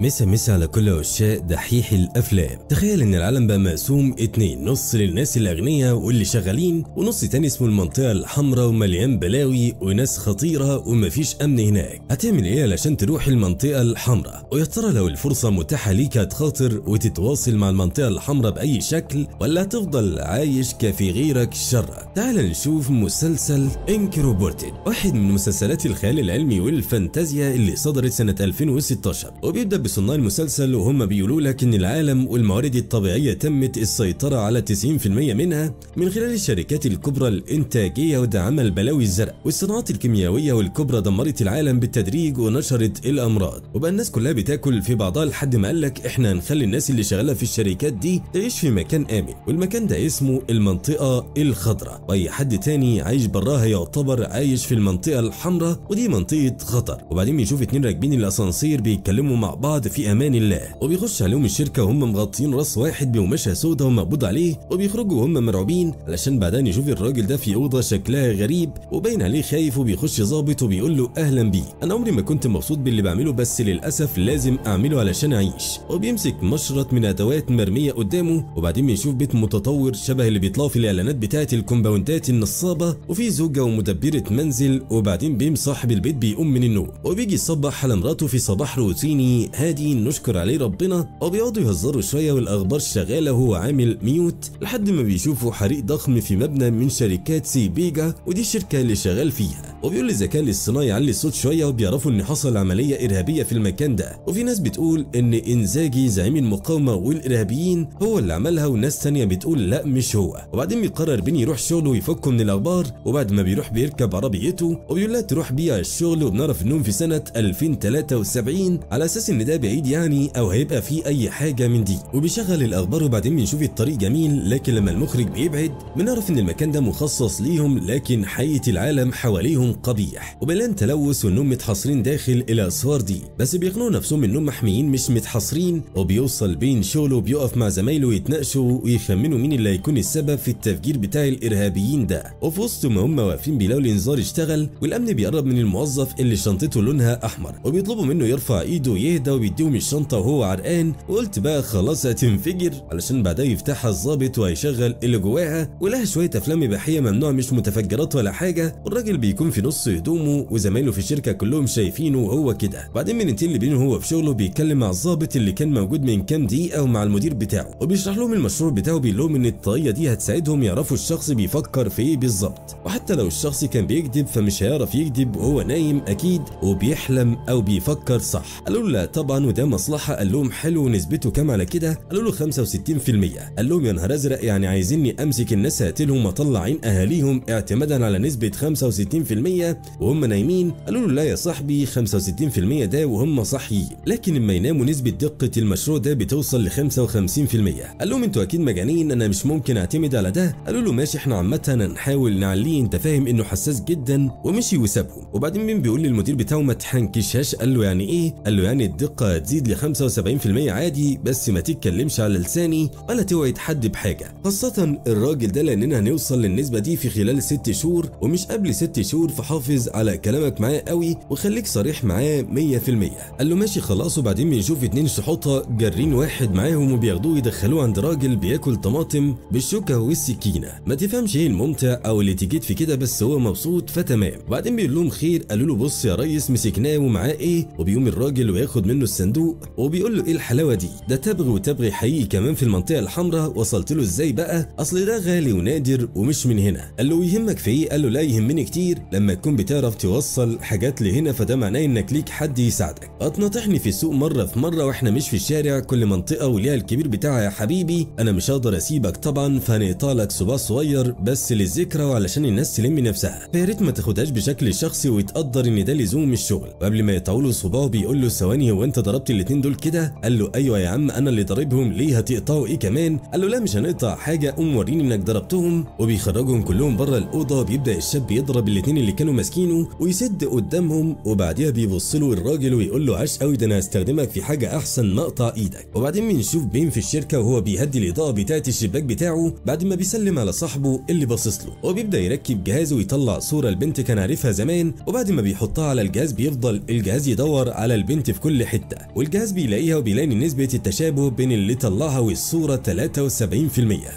مسا مسا على كل عشاق دحيح الأفلام. تخيل إن العالم بقى مقسوم اتنين نص للناس الأغنياء واللي شغالين ونص تاني اسمه المنطقة الحمراء ومليان بلاوي وناس خطيرة ومفيش أمن هناك. هتعمل إيه علشان تروح المنطقة الحمراء؟ ويا ترى لو الفرصة متاحة ليك هتخاطر وتتواصل مع المنطقة الحمراء بأي شكل ولا هتفضل عايش كفي غيرك شر تعال نشوف مسلسل انكروبورتد واحد من مسلسلات الخيال العلمي والفانتازيا اللي صدرت سنة 2016 وبيبدأ بصناع المسلسل وهم بيقولوا لك ان العالم والموارد الطبيعية تمت السيطرة على 90% منها من خلال الشركات الكبرى الإنتاجية ودعمها البلاوي الزرق والصناعات الكيميائية والكبرى دمرت العالم بالتدريج ونشرت الأمراض. وبقى الناس كلها بتاكل في بعضها لحد ما قال لك إحنا هنخلي الناس اللي شغالة في الشركات دي تعيش في مكان آمن. والمكان ده اسمه المنطقة الخضراء. وأي حد تاني عايش براها يعتبر عايش في المنطقة الحمراء ودي منطقة خطر. وبعدين بنشوف اتنين راكبين الأسانسير بيتكلموا مع بعض في أمان الله. وبيخش عليهم الشركة وهم مغطيين راس واحد بقماشه سودا ومقبوض عليه. وبيخرجوا وهم مرعوبين علشان بعدها نشوف الراجل ده في أوضة شكلها غريب وباين عليه خايف وبيخش ظابط وبيقول له أهلا بيه أنا عمري ما كنت مبسوط باللي بعمله بس للأسف لازم أعمله علشان أعيش. وبيمسك مشرط من أدوات مرمية قدامه وبعدين بنشوف بيت متطور شبه اللي بيطلعوا في الإعلانات بتاعة الكومباوندات النصابة. وفي زوجة ومدبرة منزل وبعدين بين صاحب البيت بيقوم من النوم. وبيجي يصبح على مراته في صباح روتيني هادي نشكر عليه ربنا وبيقعدوا يهزروا شوية والأخبار شغالة وهو عامل mute. لحد ما بيشوفوا حريق ضخم في مبنى من شركات سيبيجا ودي الشركة اللي شغال فيها. وبيقول الذكاء الاصطناعي يعلي الصوت شوية وبيعرفوا إن حصل عملية إرهابية في المكان ده. وفي ناس بتقول إن إنزاجي زعيم المقاومة والإرهابيين هو اللي عملها وناس تانية بتقول لا مش هو. وبعدين بيقرر بين يروح شغله ويفكه من الأخبار وبعد ما بيروح بيركب عربيته وبيقول لها تروح بيها الشغل وبنعرف إنهم في سنة 2073 على أساس إن ده بعيد يعني أو هيبقى فيه أي حاجة من دي. وبيشغل الأخبار وبعدين بنشوف الطريق جميل لكن لما المخرج بيبعد بنعرف إن المكان ده مخصص ليهم لكن حقيقه العالم حواليهم قبيح. وبلان تلوث وانهم متحاصرين داخل الاسوار دي. بس بيقنعوا نفسهم إنهم محميين مش متحاصرين. وبيوصل بين شغله وبيقف مع زمايله يتناقشوا ويخمنوا مين اللي هيكون السبب في التفجير بتاع الإرهابيين ده. وفي وسط ما هم واقفين بيلاقوا الإنذار اشتغل والأمن بيقرب من الموظف اللي شنطته لونها أحمر. وبيطلبوا منه يرفع إيده ويهدى وبيديهم الشنطه وهو عرقان وقلت بقى خلاص هتنفجر. علشان بعدها يفتحها الظابط وهيشغل اللي جواها ولها شوية أفلام إباحية ممنوع مش متفجرات ولا حاجة. والراجل بيكون في نص هدومه وزمايله في الشركة كلهم شايفينه وهو كده. بعدين اللي بينه هو في شغله بيتكلم مع الظابط اللي كان موجود من كام دقيقة ومع المدير بتاعه. وبيشرح لهم المشروع بتاعه بيقول لهم إن الطاقية دي هتساعدهم يعرفوا الشخص بيفكر في إيه بالظبط. وحتى لو الشخص كان بيكذب فمش هيعرف يكذب وهو نايم أكيد وبيحلم أو بيفكر صح. قالوا له لا طبعا وده مصلحة. قال لهم حلو ونسبته كام على كده. قالوا له 65% قال لهم يا نهار أزرق يعني عايزيني أمسك الناس اقتلهم واطلع عين أهاليهم. اعتمادا على نسبة 65% وهم نايمين. قالوا له لا يا صاحبي 65% ده وهم صاحيين. لكن لما يناموا نسبة دقة المشروع ده بتوصل ل 55% قال لهم أنتوا أكيد مجانين أنا مش ممكن أعتمد على ده. قالوا له ماشي إحنا عامة هنحاول نعليه. أنت فاهم إنه حساس جدا. ومشي وسابهم. وبعدين مين بيقول للمدير بتاعه ما تحنكشهاش؟ قال له يعني إيه؟ قال له يعني الدقة هتزيد ل 75% عادي بس ما تتكلمش على لساني ولا توعد حد بحاجة. خاصة الراجل ده لأننا هنوصل للنسبة دي في خلال ست شهور ومش قبل ست شهور فحافظ على كلامك معاه قوي وخليك صريح معاه 100% قال له ماشي خلاص وبعدين بنشوف اتنين شحوطه جارين واحد معاهم وبياخدوه يدخلوه عند راجل بياكل طماطم بالشوكة والسكينة. ما تفهمش إيه الممتع أو اللي تجيت في كده بس هو مبسوط فتمام. وبعدين بيقول لهم خير قالوا له بص يا ريس مسكناه ومعاه إيه؟ وبيقوم الراجل وياخد منه الصندوق وبيقول له إيه الحلاوة دي؟ ده تبغ وتبغي حقيقي كمان في المنطقة الحمراء وصلت له إزاي بقى؟ أصل ده غالي ونادر ومش من هنا. قال له يهمك في إيه؟ قال له لا يهمني كتير. لما تكون بتعرف توصل حاجات لهنا فده معناه إنك ليك حد يساعدك. أتناطحني في السوق مرة في مرة وإحنا مش في الشارع. كل منطقة وليها الكبير بتاعها يا حبيبي. أنا مش هقدر أسيبك طبعا فهنقطع لك صباع صغير بس للذكرى وعلشان الناس تلم نفسها. فيا ريت ما تاخدهاش بشكل شخصي ويتقدر إن ده لزوم الشغل. وقبل ما يقطعوا له صباعه بيقول له ثواني هو أنت ضربت الاتنين دول كده؟ قال له أيوه يا عم أنا اللي ضاربهم ليه هتقطعوا؟ إيه كمان؟ قال له لا مش هنقطع حاجة. قوم وريني إنك ضربتهم. وبيخرجهم كلهم بره الأوضة. بيبدأ الشاب يضرب الاتنين اللي كانوا ماسكينه ويسد قدامهم. وبعديها بيبص له الراجل ويقول له عاش قوي ده أنا هستخدمك في حاجة أحسن ما اقطع إيدك. وبعدين بنشوف بين في الشركة وهو بيهدي الإضاءة بتاعه الشباك بتاعه بعد ما بيسلم على صاحبه اللي باصص له. وبيبدا يركب جهاز ويطلع صورة البنت كان عارفها زمان. وبعد ما بيحطها على الجهاز بيفضل الجهاز يدور على البنت في كل حتة. الزبده والجهاز بيلاقيها وبيلاقي ان نسبة التشابه بين اللي طلعها والصورة 73%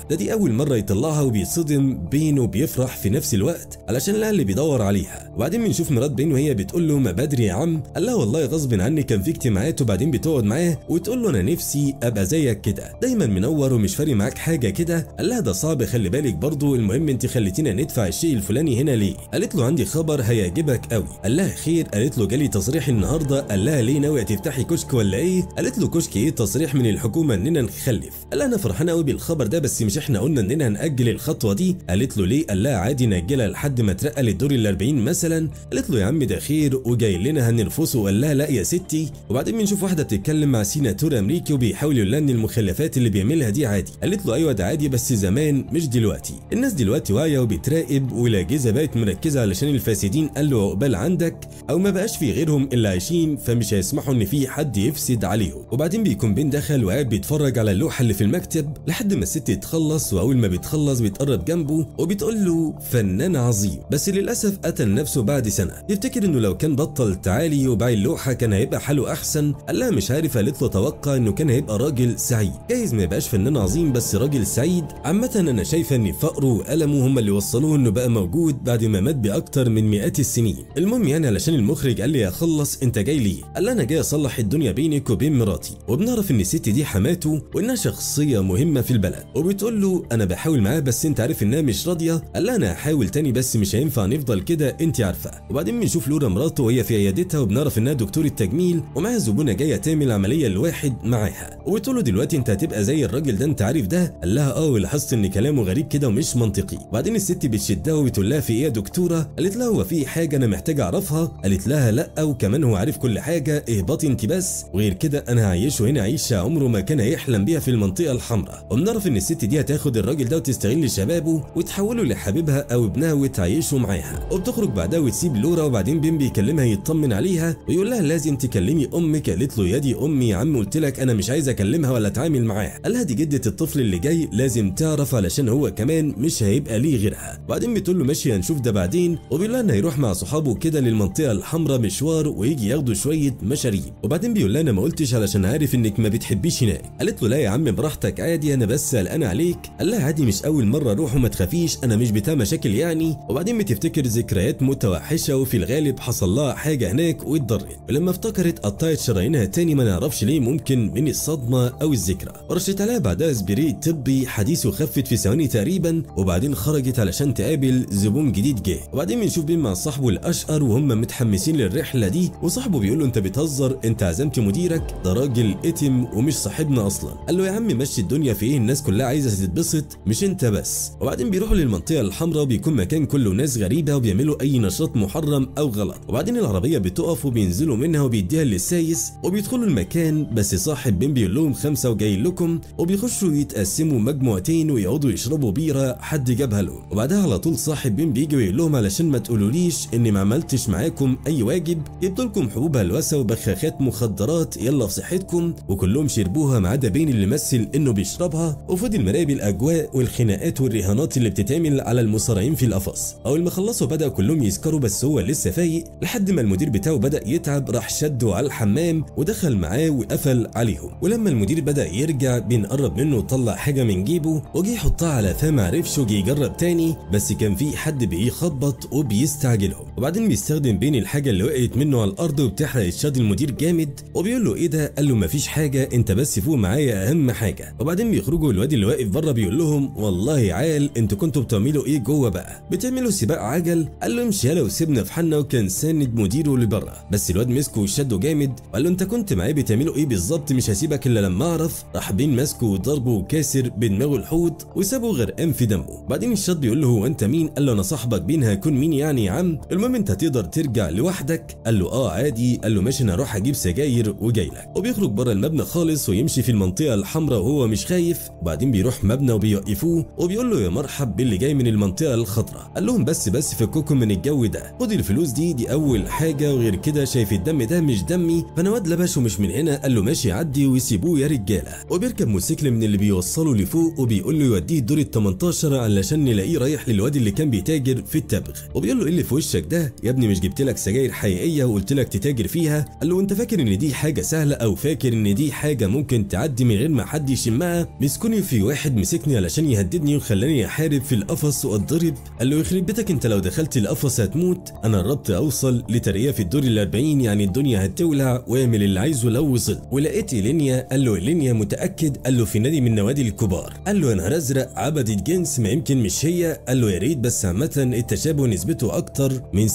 ده دي أول مرة يطلعها وبيتصدم بين وبيفرح في نفس الوقت علشان لها اللي بيدور عليها. وبعدين بنشوف مرات بين وهي بتقول له ما بدري يا عم قال لها والله غصب عني كان في اجتماعات وبعدين بتقعد معاه وتقول له أنا نفسي أبقى زيك كده دايما منور ومش فارق معاك حاجة كده. قال لها ده صعب خلي بالك برضه المهم انت خليتينا ندفع الشيء الفلاني هنا ليه؟ قالت له عندي خبر هيعجبك قوي قال لها خير قالت له جالي تصريح النهارده قال لها ليه ناوية تفتحي كشك ولا إيه قالت له كشك إيه تصريح من الحكومة إننا نخلف. قال أنا فرحانه قوي بالخبر ده بس مش إحنا قلنا إننا هنأجل الخطوة دي. قالت له ليه؟ قال لها عادي نأجلها لحد ما ترقى للدور ال 40 مثلا. قالت له يا عم ده خير وجاي لنا هنرفصه قال لها لا يا ستي. وبعدين بنشوف واحدة بتتكلم مع سيناتور أمريكي وبيحاول يقول ان المخلفات اللي بيعملها دي عادي. قالت له أيوه ده عادي بس زمان مش دلوقتي. الناس دلوقتي واعية وبتراقب والاجهزه بقت مركزة علشان الفاسدين. قال له عقبال عندك أو ما بقاش في غيرهم اللي عايشين فمش هيسمحوا إن في حد يفسد عليهم وبعدين بيكون بين دخل وقاعد بيتفرج على اللوحة اللي في المكتب لحد ما الست تخلص وأول ما بتخلص بتقرب جنبه وبتقول له فنان عظيم. بس للأسف قتل نفسه بعد سنة. يفتكر إنه لو كان بطل تعالي وباع اللوحة كان هيبقى حاله أحسن. قال لها مش عارف قالت له توقع إنه كان هيبقى راجل سعيد. جايز ما يبقاش فنان عظيم بس راجل سعيد. عامة أنا شايفه إن فقره والمه هم اللي وصلوه إنه بقى موجود بعد ما مات بأكتر من مئات السنين. المهم يعني علشان المخرج قال لي يا خلص أنت جاي ليه؟ قال لي أنا جاي أصلح الدنيا بينك وبين مراتي. وبنعرف إن الست دي حماته وإنها شخصية مهمة في البلد. وبتقول له أنا بحاول معاه بس أنت عارف إنها مش راضية. قال لها أنا هحاول تاني بس مش هينفع نفضل كده أنت عارفة. وبعدين بنشوف لورا مراته وهي في عيادتها وبنعرف إنها دكتورة تجميل ومعاها زبونة جاية تعمل عملية لواحد معاها. وبتقول له دلوقتي أنت هتبقى زي الراجل ده أنت عارف ده؟ قال لها آه ولاحظت إن كلامه غريب كده ومش منطقي. وبعدين الست بتشدها وبتقول لها في إيه يا دكتورة؟ قالت لها هو في حاجة أنا محتاجه أعرفها؟ قالت لها لا وكمان هو عارف كل حاجة اهبطي أنت بس. وغير كده أنا هعيشه هنا عيشه عمره ما كان هيحلم بيها في المنطقة الحمراء. وبنعرف إن الست دي هتاخد الراجل ده وتستغل شبابه وتحوله لحبيبها أو ابنها وتعيشه معاها. وبتخرج بعدها وتسيب لورا وبعدين بين بيكلمها يطمن عليها ويقول لها لازم تكلمي أمك. قالت له يا دي أمي يا عم قلت لك أنا مش عايز أكلمها ولا أتعامل معاها. قال لها دي جدة الطفل اللي جاي لازم تعرف علشان هو كمان مش هيبقى ليه غيرها. وبعدين بتقول له ماشي هنشوف ده بعدين. وبيقول لها إنه هيروح مع صحابه كده للمنطقة الحمراء مشوار ويجي ياخدوا شوية مشاريب. وبعدين بيقول لها أنا ما قلتش علشان عارف إنك ما بتحبيش هناك. قالت له لا يا عم براحتك عادي أنا بس قلقان عليك. قال لها عادي مش أول مرة أروح وما تخافيش أنا مش بتاع مشاكل يعني. وبعدين بتفتكر ذكريات متوحشة وفي الغالب حصل لها حاجة هناك واتضرت. ولما افتكرت قطعت شرايينها تاني ما نعرفش ليه ممكن من الصدمة أو الذكرى. ورشت عليها بعدها سبراي طبي حديثه خفت في ثواني تقريبا وبعدين خرجت علشان تقابل زبون جديد جه. وبعدين بنشوف بين مع صاحبه الأشقر وهم متحمسين للرحلة دي. وصاحبه بيقول له أنت بتهزر أنت عزمت مديرك ده راجل إتم ومش صاحبنا أصلا. قال له يا عم مشي الدنيا في إيه؟ الناس كلها عايزة تتبسط مش أنت بس. وبعدين بيروحوا للمنطقة الحمراء وبيكون مكان كله ناس غريبة وبيعملوا أي نشاط محرم أو غلط. وبعدين العربية بتقف وبينزلوا منها وبيديها للسايس وبيدخلوا المكان بس صاحب بين بيقول لهم خمسة وجاي لكم وبيخشوا يتقسموا مجموعتين ويقعدوا يشربوا بيرة حد جابها لهم. وبعدها على طول صاحب بين بيجي ويقول لهم علشان ما تقولوليش إني ما عملتش معاكم أي واجب جبت لكم حبوب هلوسة وبخاخات مخدرات يلا في صحتكم وكلهم شربوها ما عدا بين اللي مثل إنه بيشربها وفضل مراقب الأجواء والخناقات والرهانات اللي بتتعمل على المصارعين في القفص. اول ما خلصوا بدأ كلهم يسكروا بس هو لسه فايق لحد ما المدير بتاعه بدأ يتعب راح شده على الحمام ودخل معاه وقفل عليهم. ولما المدير بدأ يرجع بنقرب منه وطلع حاجة من جيبه وجي يحطها على فاه معرفش وجي يجرب تاني بس كان في حد بيخبط وبيستعجلهم. وبعدين بيستخدم بين الحاجة اللي وقعت منه على الأرض وبتحرق الشاد المدير جامد وبيقول له إيه ده؟ قال له مفيش حاجة أنت بس فوق معايا أهم حاجة. وبعدين بيخرجوا الواد اللي واقف بره بيقول لهم والله عال أنتوا كنتوا بتعملوا إيه جوه بقى؟ بتعملوا سباق عجل؟ قال له امشي يلا وسيبنا في حالنا وكان ساند مديره لبره بس الواد مسكه وشده جامد وقال له أنت كنت معايا بتعملوا إيه بالظبط؟ مش هسيبك إلا لما أعرف. راح بين ماسكه وضربه وكاسر بدماغه الحوض وسابه غرقان في دمه. بعدين الشاب بيقول له هو أنت مين؟ قال له أنا صاحبك بين هيكون مين يعني يا عم؟ المهم أنت تقدر ترجع لوحدك؟ قال له آه عادي. قال له ماشي أنا هروح أجيب سجاير وجاي لك وبيخرج بره المبنى خالص ويمشي في المنطقة الحمراء وهو مش خايف. وبعدين بيروح مبنى وبيوقفوه وبيقول له يا مرحب باللي جاي من المنطقة الخضراء. قال لهم بس بس فككم من الجو ده. خد الفلوس دي دي أول حاجة. وغير كده شايف الدم ده مش دمي. فأنا واد لبش ومش من هنا. قال له ماشي عدي ويسيبوه يا رجالة. وبيركب موتوسيكل من اللي بيوصله لفوق وبيقول له يوديه الدور ال 18 علشان نلاقيه رايح للواد اللي كان بيتاجر في التبغ. وبيقول له إيه اللي في وشك ده؟ يا ابني مش جبت لك سجاير حقيقية وقلت لك تتاجر فيها؟ قال له أنت فاكر فاكر إن دي حاجة سهلة أو فاكر إن دي حاجة ممكن تعدي من غير ما حد يشمها مسكوني في واحد مسكني علشان يهددني وخلاني أحارب في القفص وأتضرب. قال له يخرب بيتك أنت لو دخلت القفص هتموت. أنا قربت أوصل لترقيه في الدور ال 40 يعني الدنيا هتولع وأعمل اللي عايزه لو وصلت. ولقيت إيلينيا قال له إيلينيا متأكد؟ قال له في نادي من نوادي الكبار. قال له يا نهار أزرق عبدة جنس ما يمكن مش هي. قال له يا ريت بس عامة التشابه نسبته أكتر من 70%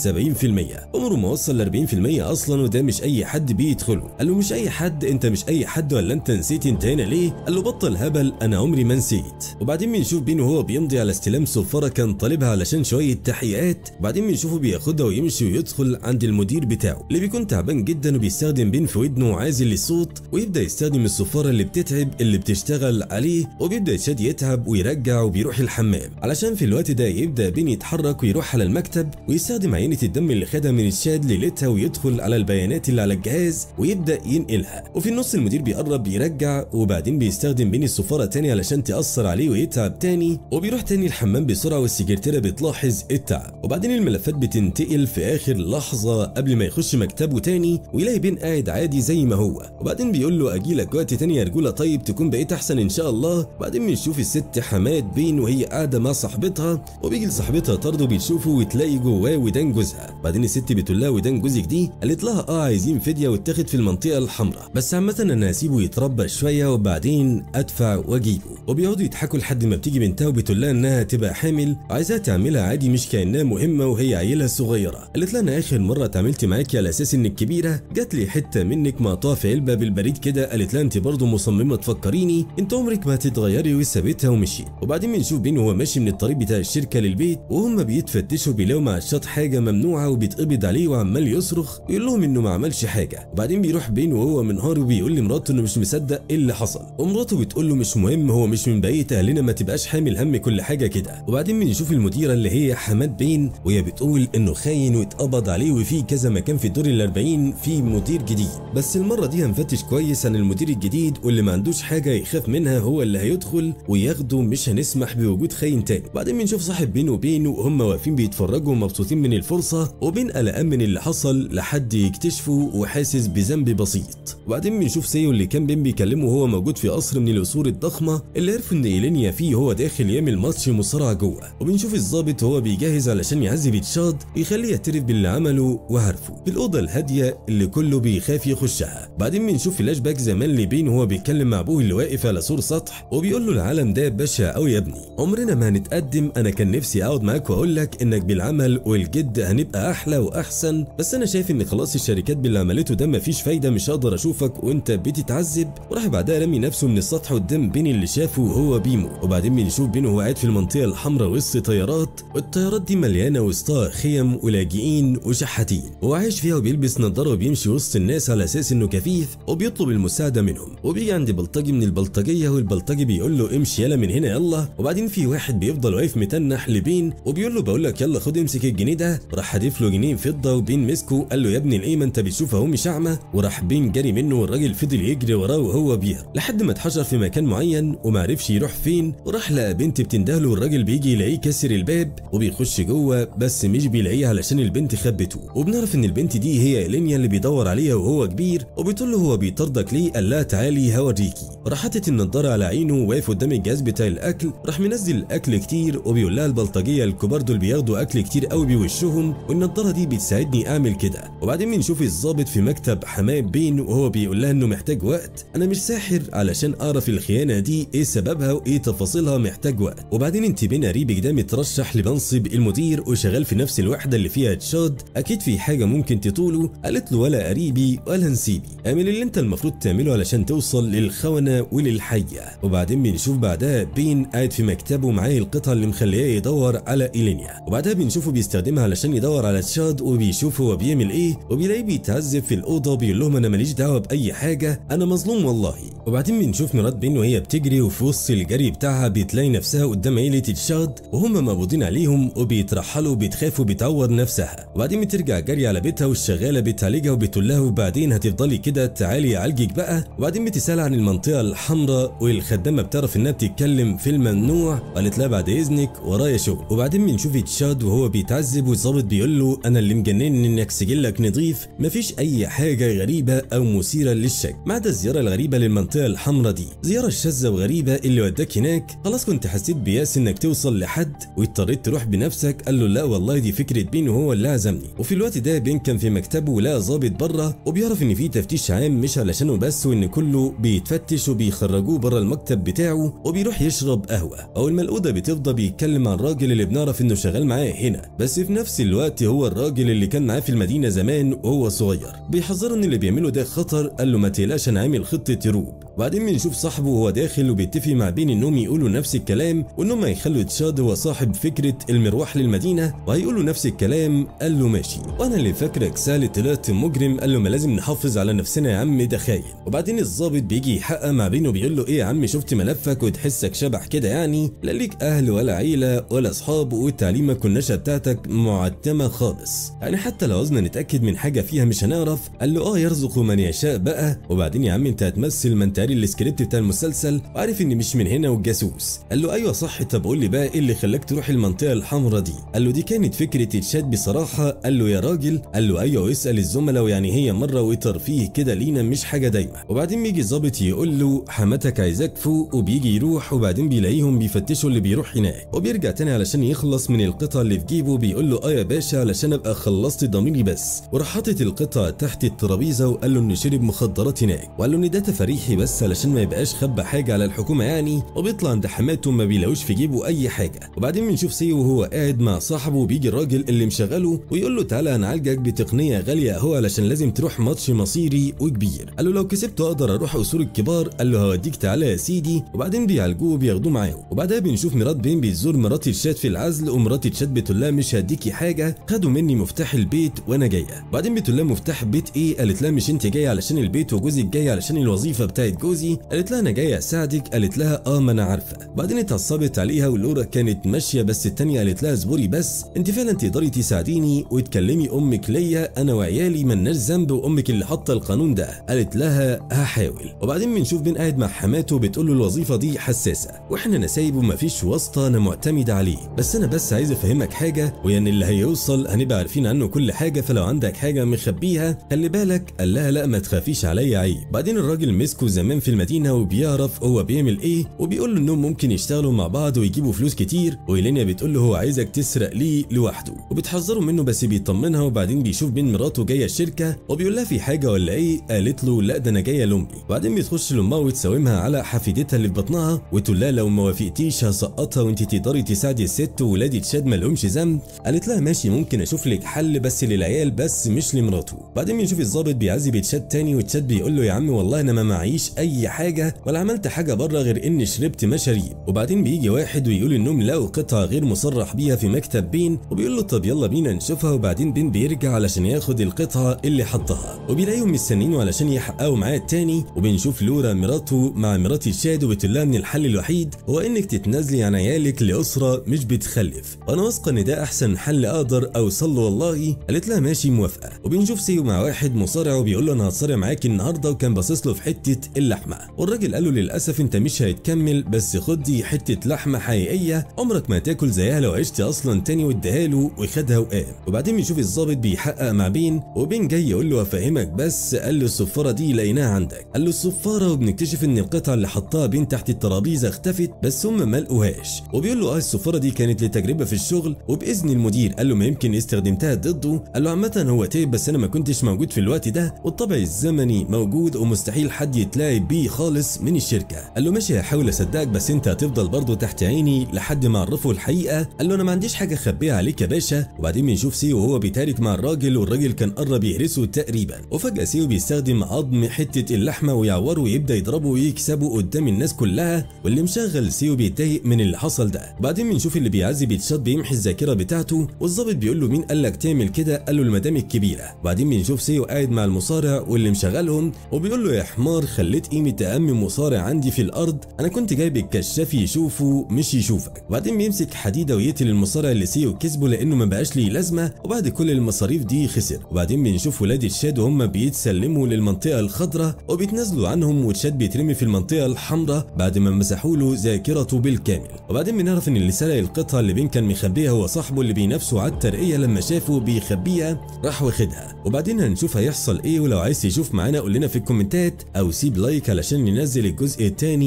عمره ما وصل ل 40% أصلا وده مش أي حد بيدخله قال له مش أي حد أنت مش أي حد ولا أنت نسيت أنت هنا ليه؟ قال له بطل هبل أنا عمري ما نسيت. وبعدين بنشوف بين وهو بيمضي على استلام صفارة كان طالبها علشان شوية تحقيقات وبعدين بنشوفه بياخدها ويمشي ويدخل عند المدير بتاعه اللي بيكون تعبان جدا وبيستخدم بين في ودنه وعازل للصوت. ويبدأ يستخدم الصفارة اللي بتتعب اللي بتشتغل عليه وبيبدأ شاد يتعب ويرجع وبيروح الحمام. علشان في الوقت ده يبدأ بين يتحرك ويروح على المكتب ويستخدم عينة الدم اللي خدها من الشاد ليلتها ويدخل على البيانات اللي على الجهاز. ويبدأ ينقلها. وفي النص المدير بيقرب يرجع وبعدين بيستخدم بين الصفاره تاني علشان تأثر عليه ويتعب تاني وبيروح تاني الحمام بسرعة والسكرتيرة بتلاحظ التعب. وبعدين الملفات بتنتقل في آخر لحظة قبل ما يخش مكتبه تاني ويلاقي بين قاعد عادي زي ما هو. وبعدين بيقول له أجي لك وقت تاني يا رجولة طيب تكون بقيت أحسن إن شاء الله. بعدين بنشوف الست حماد بين وهي قاعدة مع صاحبتها وبيجي لصاحبتها طرده بتشوفه وتلاقي جواه ودان جوزها. بعدين الست بتقول لها ودان جوزك دي؟ قالت لها آه عايزين فدية واتاخد في المنطقة الحمراء. بس عامة أنا هسيبه يتربى شوية وبعدين أدفع وأجيبه. وبيقعدوا يضحكوا لحد ما بتيجي بنتها وبتقول لها إنها تبقى حامل عايزاها تعملها عادي مش كأنها مهمة وهي عيلها صغيرة. قالت لها أنا آخر مرة اتعاملت معاكي على أساس إنك كبيرة جات لي حتة منك مقطوعة في علبة بالبريد كده. قالت لها أنت برضه مصممة تفكريني. أنت عمرك ما هتتغيري وسابتها ومشيت. وبعدين بنشوف بين وهو ماشي من الطريق بتاع الشركة للبيت وهم بيتفتشوا بيلاقوا مع الشاط حاجة ممنوعة وبيتقبض عليه وعمال يصرخ يقول لهم إنه ما عملش حاجة. وبعدين بيروح بين وهو منهار وبيقول لمراته إنه مش مصدق إيه اللي حصل. ومراته بتقول له مش مهم هو مش من بقيه أهلنا ما تبقاش حامل هم كل حاجة كده. وبعدين بنشوف المديرة اللي هي حماد بين وهي بتقول إنه خاين واتقبض عليه وفي كذا مكان في الدور ال 40 في مدير جديد. بس المرة دي هنفتش كويس عن المدير الجديد واللي ما عندوش حاجة يخاف منها هو اللي هيدخل وياخده مش هنسمح بوجود خاين تاني. بعدين بنشوف صاحب بين وبين وهم واقفين بيتفرجوا ومبسوطين من الفرصة وبين قلقان من اللي حصل لحد يكتشفه وحاسس بذنب بسيط. وبعدين بنشوف سيو اللي كان بين بيكلمه وهو موجود في قصر من القصور الضخمة اللي عرفوا إن إيلينيا فيه وهو داخل يعمل ماتش مصارعة جوة. وبنشوف الظابط وهو بيجهز علشان يعذب تشاد ويخليه يعترف باللي عمله وعارفه في الاوضه الهادية اللي كله بيخاف يخشها. بعدين بنشوف فلاش باك زمان لبين وهو بيتكلم مع أبوه اللي واقف على سور سطح وبيقول له العالم ده بشع قوي يا ابني. عمرنا ما هنتقدم أنا كان نفسي أقعد معاك واقول لك إنك بالعمل والجد هنبقى أحلى وأحسن بس أنا شايف إن خلاص الشركات باللي عملته ده مفيش فايدة مش هقدر أشوفك وأنت بتتعذب. وراح بعدها رمي نفسه من السطح قدام بين اللي شافه وهو بيمو وبعدين بنشوف بينه وهو قاعد في المنطقة الحمراء وسط طيارات. والطيارات دي مليانة وسطها خيم ولاجئين وشحاتين. هو عايش فيها وبيلبس نظارة وبيمشي وسط الناس على أساس إنه كفيف. وبيطلب المساعدة منهم. وبيجي عند بلطجي من البلطجية والبلطجي بيقول له امشي يلا من هنا يلا. وبعدين في واحد بيفضل واقف متنح لبين. وبيقول له بقول لك يلا خد امسك الجنيه ده. راح حادف له جنيه فضة وبين مسكه قال له يا ابني الايه ما انت بتشوف اهو مش اعمى وراح بين جري منه والراجل فضل يجري وراه وهو بيهرب لحد ما اتحشر في مكان معين ومعرفش يروح فين وراح لقى بنت بتندهله والراجل بيجي يلاقيه كسر الباب وبيخش جوه بس مش بيلاقيها علشان البنت خبته. وبنعرف إن البنت دي هي إلينيا اللي بيدور عليها وهو كبير وبتقول له هو بيطاردك ليه؟ قال لها تعالي هوريكي. راح حاطط النضارة على عينه وواقف قدام الجهاز بتاع الأكل. راح منزل الاكل كتير وبيقول لها البلطجية الكبار دول بياخدوا أكل كتير قوي بوشهم والنضارة دي بتساعدني أعمل كده. وبعدين بنشوف الضابط في مكتب حمام بين وهو بيقول لها إنه محتاج وقت. أنا مش ساحر علشان أعرف الخيانة دي إيه سببها وإيه تفاصيلها محتاج وقت. وبعدين أنت بين قريبك ده مترشح لمنصب المدير وشغال في نفس الوحدة اللي فيها تشاد. أكيد في حاجة ممكن تطوله. قالت له ولا قريبي ولا نسيبي. اعمل اللي أنت المفروض تعمله علشان توصل للخونة وللحية. وبعدين بنشوف بعدها بين قاعد في مكتبه معاه القطعة اللي مخليه يدور على إيلينيا. وبعدها بنشوفه بيستخدمها علشان يدور على تشاد وبيشوف هو بيعمل إيه. وبيلاقيه بيتعذب في الأوضة وبيقول لهم أنا ماليش دعوة بأي حاجة أنا مظلوم والله. وبعدين بنشوف مرات بين وهي بتجري وفي وسط الجري بتاعها بتلاقي نفسها قدام عيلة تشاد وهم مقبوضين عليهم وبيترحلوا وبتخاف وبتعور نفسها. وبعدين بترجع جري على بيتها والشغالة بتعالجها وبتقول لها وبعدين هتفضلي كده تعالي أعالجك بقى. وبعدين بتسأل عن المنطقة الحمراء والخدامة بتعرف إنها بتتكلم في الممنوع. وقالت لها بعد إذنك ورايا شغل. وبعدين بنشوف تشاد وهو بيتعذب والظابط بيقول له أنا اللي مجنني إنك سجلك نظيف مفيش أي حاجة. حاجة غريبة أو مثيرة للشك. ما عدا الزيارة الغريبة للمنطقة الحمراء دي؟ زيارة شاذة وغريبة اللي وداك هناك. خلاص كنت حسيت بياس إنك توصل لحد واضطريت تروح بنفسك. قال له لا والله دي فكرة بين وهو اللي عزمني. وفي الوقت ده بين كان في مكتبه ولقى ظابط بره وبيعرف إن في تفتيش عام مش علشانه بس وإن كله بيتفتش وبيخرجوه بره المكتب بتاعه وبيروح يشرب قهوة. أول ما الأوضة بتفضى بيتكلم عن الراجل اللي بنعرف إنه شغال معاه هنا. بس في نفس الوقت هو الراجل اللي كان معاه في المدينة زمان وهو صغير. بيحذره إن اللي بيعمله ده خطر قال له ما تقلقش أنا عامل خطة هروب وبعدين بنشوف صاحبه وهو داخل وبيتفق مع بين إنهم يقولوا نفس الكلام وإنهم هيخلوا تشاد هو صاحب فكرة المروح للمدينة وهيقولوا نفس الكلام قال له ماشي. وأنا اللي فاكرك سالي طلعت مجرم قال له ما لازم نحافظ على نفسنا يا عم ده خاين وبعدين الظابط بيجي يحقق مع بينه بيقول له إيه يا عم شفت ملفك وتحسك شبح كده يعني؟ لا ليك أهل ولا عيلة ولا أصحاب والتعليمه كناشه بتاعتك معتمة خالص. يعني حتى لو عاوزنا نتأكد من حاجة فيها مش هنعرف. قال له آه يرزق من يشاء بقى. وبعدين يا عم أنت هتمثل ما أنت قاري السكريبت بتاع المسلسل وعارف إني مش من هنا والجاسوس قال له أيوه صح طب قول لي بقى إيه اللي خلاك تروح المنطقة الحمراء دي؟ قال له دي كانت فكرة الشات بصراحة. قال له يا راجل. قال له أيوه واسأل الزملاء يعني هي مرة وترفيه كده لينا مش حاجة دايمة. وبعدين بيجي الظابط يقول له حماتك عايزاك فوق وبيجي يروح وبعدين بيلاقيهم بيفتشوا اللي بيروح هناك. وبيرجع تاني علشان يخلص من القطعة اللي في جيبه بيقول له آه يا باشا علشان أبقى خلصت ضميري بس. وراح حاطط القطعة تحت الترابيزة وقال له إنه شرب مخدرات هناك. وقال له إن ده تفريحي بس علشان ما يبقاش خبى حاجة على الحكومة يعني وبيطلع عند حماته ما بيلاقوش في جيبه أي حاجة. وبعدين بنشوف سيو وهو قاعد مع صاحبه وبيجي الراجل اللي مشغله ويقول له تعالى هنعالجك بتقنية غالية أهو علشان لازم تروح ماتش مصيري وكبير. قال له لو كسبت أقدر أروح قصور الكبار. قال له هوديك تعالى يا سيدي. وبعدين بيعالجوه وبياخدوه معاهم. وبعدها بنشوف مرات بين بتزور مرات الشات في العزل ومرات الشات بتقول لها مش هديكي حاجة خدوا مني مفتاح البيت وأنا جاية. بعدين بتقول لها مفتاح بيت إيه؟ قالت لها مش أنت جاية علشان البيت وجوزك جاي علشان الوظيفة بتاعت جوزي قالت لها أنا جاية أساعدك قالت لها آه ما أنا عارفة. بعدين اتعصبت عليها ولورا كانت ماشية بس التانية قالت لها اصبري بس أنت فعلا تقدري تساعديني وتكلمي أمك ليا أنا وعيالي مالناش ذنب وأمك اللي حاطة القانون ده. قالت لها هحاول. وبعدين بنشوف بين قاعد مع حماته بتقول له الوظيفة دي حساسة وإحنا نسايب ومفيش واسطة أنا معتمد عليه. بس أنا بس عايز أفهمك حاجة ويعني اللي هيوصل هنبقى عارفين عنه كل حاجة فلو عندك حاجة مخبيها خلي بالك. قال لها لا ما تخافيش عليا عيب. بعدين الراجل مسكه زمان في المدينة وبيعرف هو بيعمل إيه وبيقول له إنهم ممكن يشتغلوا مع بعض ويجيبوا فلوس كتير وإيلينيا بتقول له هو عايزك تسرق ليه لوحده. وبتحذره منه بس بيطمنها وبعدين بيشوف بين مراته جاية الشركة وبيقول لها في حاجة ولا إيه؟ قالت له لا ده أنا جاية لأمي. وبعدين بتخش لأمها وتساومها على حفيدتها اللي في بطنها وتقول لها لو ما وافقتيش هسقطها وانت تقدري تساعدي الست وولادي تشاد ما لهمش ذنب. قالت لها ماشي ممكن أشوف لك حل بس للعيال بس مش لمراته. بعدين بنشوف الظابط بيعذب تشاد تاني وتشاد بيقول له يا عم والله أنا ما معيش أي حاجة ولا عملت حاجة بره غير إني شربت مشاريب. وبعدين بيجي واحد ويقول إنهم لقوا قطعة غير مصرح بيها في مكتب بين وبيقول له طب يلا بينا نشوفها وبعدين بين بيرجع علشان ياخد القطعة اللي حطها. وبيلاقيهم مستنينه علشان يحققوا معاه التاني وبنشوف لورا مراته مع مرات الشاد وبتقول لها إن الحل الوحيد هو إنك تتنازلي عن عيالك لأسرة مش بتخلف. وأنا واثقة إن ده أحسن حل أقدر أوصل له والله. قالت لها ماشي موافقة. وبنشوف سيو مع واحد مصارع وبيقول له أنا هتصارع معاك النهارده وكان باصص له في حتة اللحمة. والراجل قال له للأسف انت مش هيتكمل بس خد دي حتة لحمة حقيقية. عمرك ما هتاكل زيها لو عشت أصلا تاني واداها له وخدها وقام. وبعدين بنشوف الظابط بيحقق مع بين وبين جاي يقول له أفهمك بس قال له الصفارة دي لقيناها عندك. قال له الصفارة وبنكتشف إن القطعة اللي حطها بين تحت الترابيزة اختفت بس هم ما لقوهاش. وبيقول له آه الصفارة دي كانت لتجربة في الشغل وبإذن المدير قال له ما يمكن استخدمتها ضده. قال له عامة هو طيب بس أنا ما كنتش موجود في الوقت ده والطابع الزمني موجود ومستحيل حد يتلاعب بيه خالص من الشركة. قال له ماشي هحاول اصدقك بس أنت هتفضل برضه تحت عيني لحد ما أعرفه الحقيقة. قال له أنا ما عنديش حاجة أخبيها عليك يا باشا. وبعدين بنشوف سيو وهو بيتعارك مع الراجل والراجل كان قرب يهرسه تقريبا. وفجأة سيو بيستخدم عظم حتة اللحمة ويعوره ويبدا يضربه ويكسبه قدام الناس كلها. واللي مشغل سيو بيتضايق من اللي حصل ده. وبعدين بنشوف اللي بيعذب تشاد بيمحي الذاكرة بتاعته. والظابط بيقول له مين قال لك تعمل كده؟ قال له المدام الكبيرة. وبعدين بنشوف سيو قاعد مع المصارع واللي مشغلهم وبيقول له يا حمار خليت وعرفت قيمه اهم مصارع عندي في الأرض. أنا كنت جايب الكشاف يشوفه مش يشوفك. وبعدين بيمسك حديدة ويقتل المصارع اللي سيو كسبه لأنه ما بقاش ليه لازمة. وبعد كل المصاريف دي خسر. وبعدين بنشوف ولاد تشاد وهم بيتسلموا للمنطقة الخضراء وبيتنازلوا عنهم وتشاد بيترمي في المنطقة الحمراء بعد ما مسحوا له ذاكرته بالكامل. وبعدين بنعرف إن اللي سرق القطعة اللي بين كان مخبيها هو صاحبه اللي بينافسه على الترقية لما شافه بيخبيها راح واخدها. وبعدين هنشوف هيحصل إيه ولو عايز تشوف معانا قول لنا في الكومنتات أو سيب like علشان ننزل الجزء الثاني.